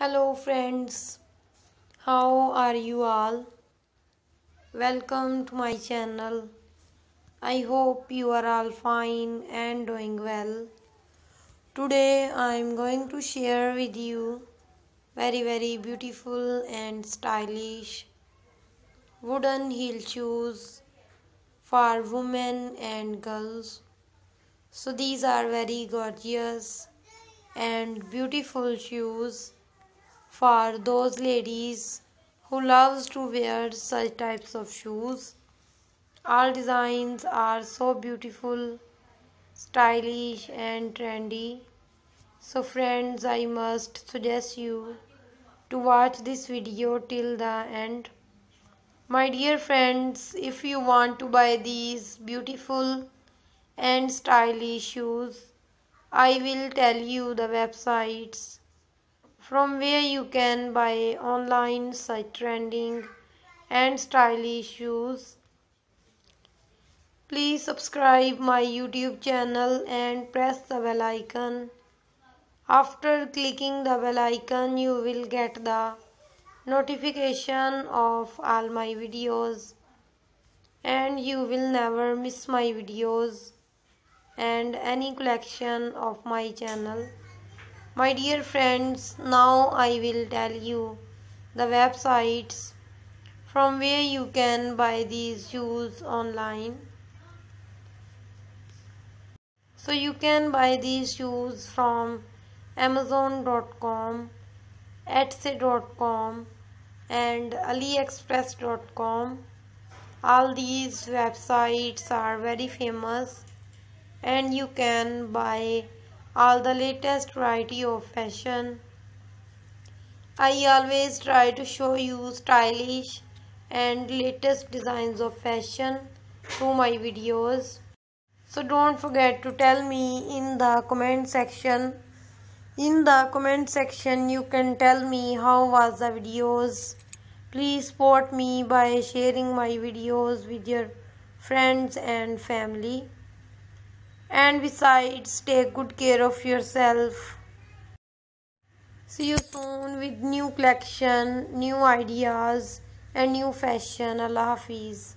Hello, friends. How are you all? Welcome to my channel. I hope you are all fine and doing well. Today I am going to share with you very very beautiful and stylish wooden heel shoes for women and girls. So these are very gorgeous and beautiful shoes for those ladies who loves to wear such types of shoes. All designs are so beautiful, stylish and trendy. So friends, I must suggest you to watch this video till the end. My dear friends, if you want to buy these beautiful and stylish shoes, I will tell you the websites from where you can buy online such trending and stylish shoes. Please subscribe my YouTube channel and press the bell icon. After clicking the bell icon you will get the notification of all my videos and you will never miss my videos and any collection of my channel. My dear friends, now I will tell you the websites from where you can buy these shoes online. So you can buy these shoes from amazon.com, etsy.com and aliexpress.com. All these websites are very famous and you can buy all the latest variety of fashion. I always try to show you stylish and latest designs of fashion through my videos. So don't forget to tell me in the comment section. In the comment section you can tell me how was the videos. Please support me by sharing my videos with your friends and family and besides take good care of yourself. See you soon with new collection new ideas and new fashion. Allah hafiz